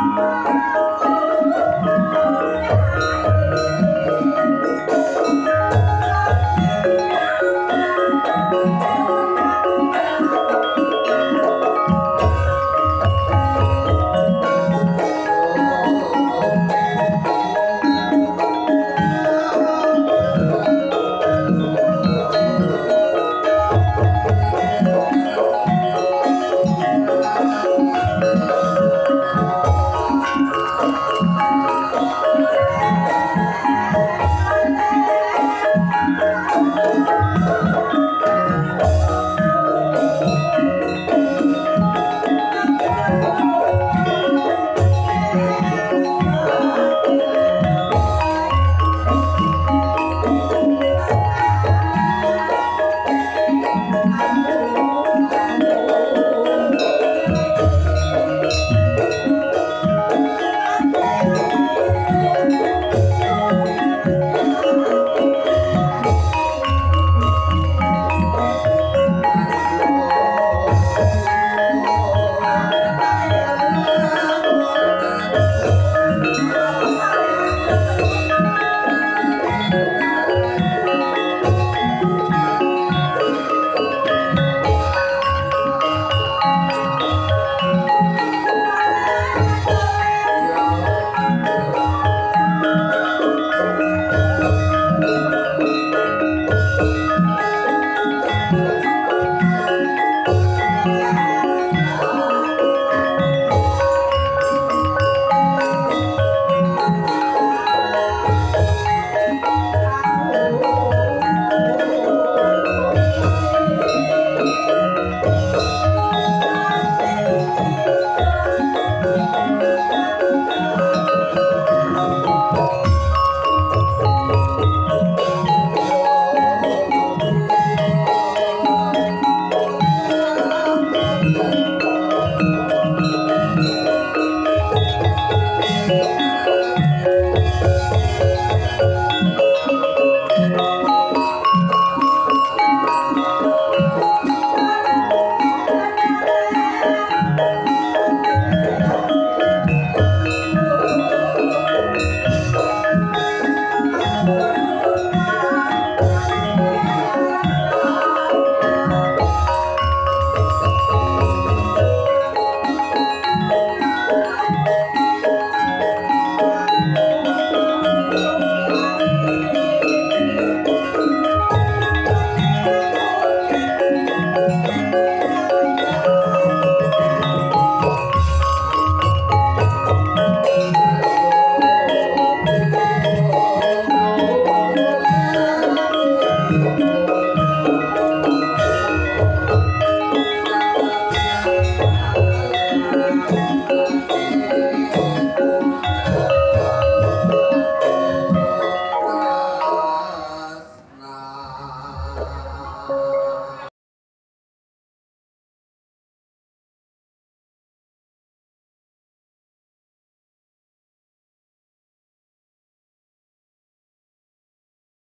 Música